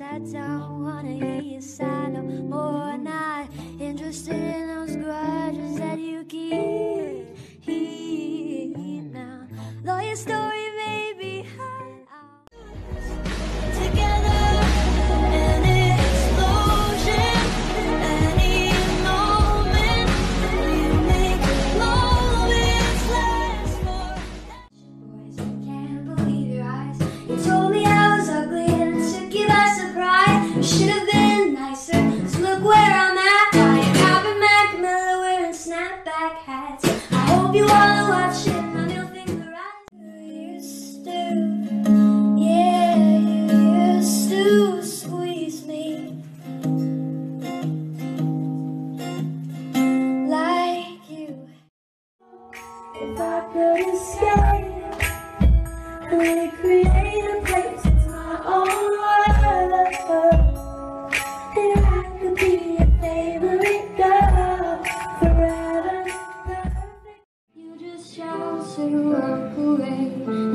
I don't wanna hear you sigh no more. Not interested in those grudges that you keep. Now, lawyer story. finally create a place it's my own world. And I could be your favorite girl forever. You just walk away.